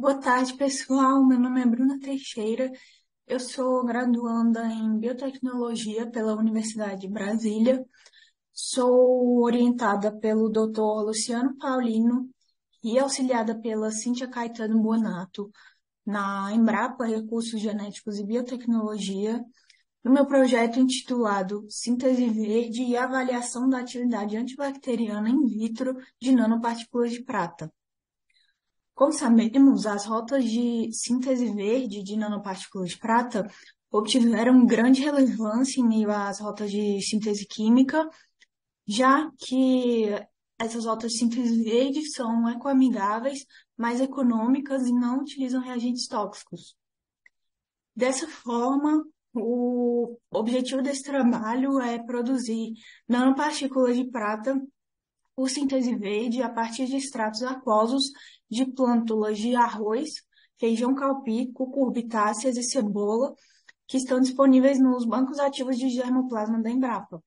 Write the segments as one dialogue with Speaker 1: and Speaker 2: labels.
Speaker 1: Boa tarde, pessoal. Meu nome é Bruna Teixeira. Eu sou graduanda em Biotecnologia pela Universidade de Brasília. Sou orientada pelo Dr. Luciano Paulino e auxiliada pela Cíntia Caetano Buonato na Embrapa Recursos Genéticos e Biotecnologia, no meu projeto intitulado Síntese Verde e Avaliação da Atividade Antibacteriana in Vitro de Nanopartículas de Prata. Como sabemos, as rotas de síntese verde de nanopartículas de prata obtiveram grande relevância em meio às rotas de síntese química, já que essas rotas de síntese verde são ecoamigáveis, mais econômicas e não utilizam reagentes tóxicos. Dessa forma, o objetivo desse trabalho é produzir nanopartículas de prata por síntese verde a partir de extratos aquosos de plântulas de arroz, feijão calpi, cucurbitáceas e cebola, que estão disponíveis nos bancos ativos de germoplasma da Embrapa,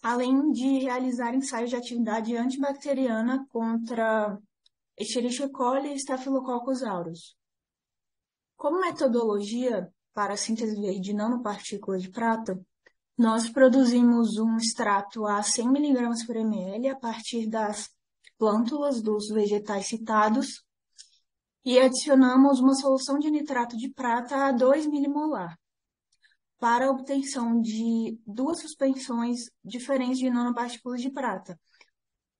Speaker 1: além de realizar ensaios de atividade antibacteriana contra Escherichia coli e Staphylococcus aureus. Como metodologia para síntese verde de nanopartículas de prata, nós produzimos um extrato a 100 mg por ml a partir das plântulas dos vegetais citados e adicionamos uma solução de nitrato de prata a 2 milimolar para a obtenção de duas suspensões diferentes de nanopartículas de prata.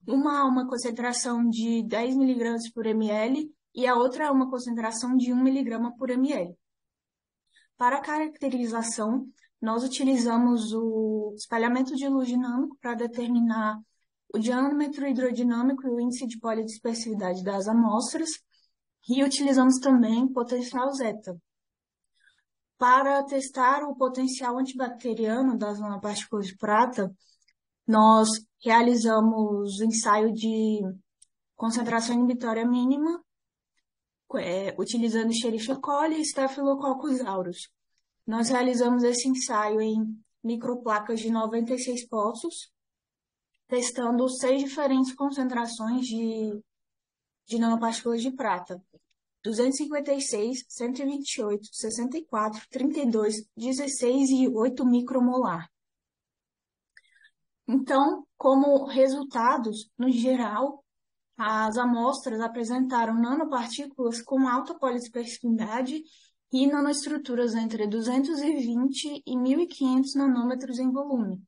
Speaker 1: Uma a uma concentração de 10 mg por ml e a outra a uma concentração de 1 mg por ml. Para a caracterização, nós utilizamos o espalhamento de luz dinâmico para determinar o diâmetro hidrodinâmico e o índice de polidispersividade das amostras, e utilizamos também potencial zeta. Para testar o potencial antibacteriano das nanopartículas de prata, nós realizamos o ensaio de concentração inibitória mínima, é, utilizando Escherichia coli e Staphylococcus aureus. Nós realizamos esse ensaio em microplacas de 96 poços, testando seis diferentes concentrações de, de nanopartículas de prata. 256, 128, 64, 32, 16 e 8 micromolar. Então, como resultados, no geral, as amostras apresentaram nanopartículas com alta polidispersividade e nanoestruturas entre 220 e 1.500 nanômetros em volume,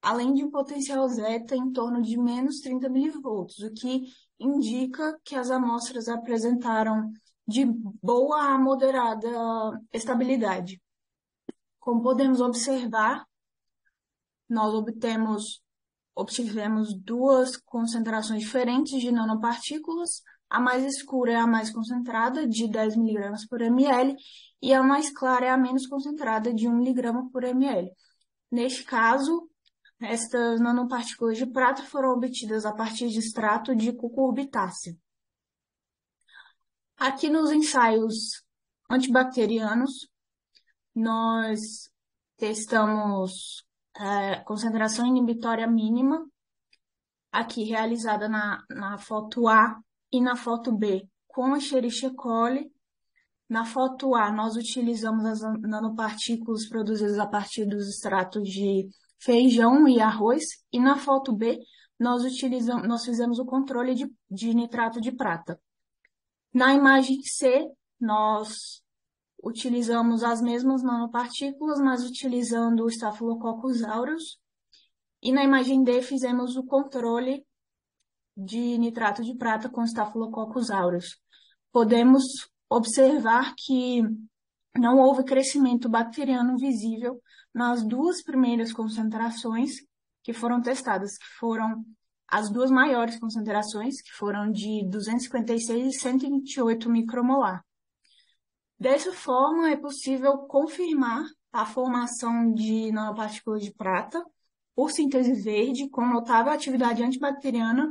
Speaker 1: além de um potencial zeta em torno de menos 30 milivolts, o que indica que as amostras apresentaram de boa a moderada estabilidade. Como podemos observar, nós obtemos, obtivemos duas concentrações diferentes de nanopartículas, a mais escura é a mais concentrada, de 10 mg por ml, e a mais clara é a menos concentrada, de 1 mg por ml. Neste caso, estas nanopartículas de prata foram obtidas a partir de extrato de cucurbitácea. Aqui nos ensaios antibacterianos, nós testamos é, concentração inibitória mínima, aqui realizada na, na foto A e na foto B com a Escherichia coli. Na foto A, nós utilizamos as nanopartículas produzidas a partir dos extratos de feijão e arroz. E na foto B, nós, utilizamos, nós fizemos o controle de, de nitrato de prata. Na imagem C, nós utilizamos as mesmas nanopartículas, mas utilizando o Staphylococcus aureus. E na imagem D, fizemos o controle de nitrato de prata com Staphylococcus aureus. Podemos observar que não houve crescimento bacteriano visível nas duas primeiras concentrações que foram testadas, que foram as duas maiores concentrações, que foram de 256 e 128 micromolar. Dessa forma, é possível confirmar a formação de nanopartículas de prata por síntese verde com notável atividade antibacteriana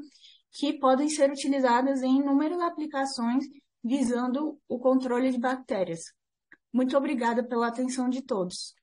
Speaker 1: que podem ser utilizadas em inúmeras aplicações visando o controle de bactérias. Muito obrigada pela atenção de todos.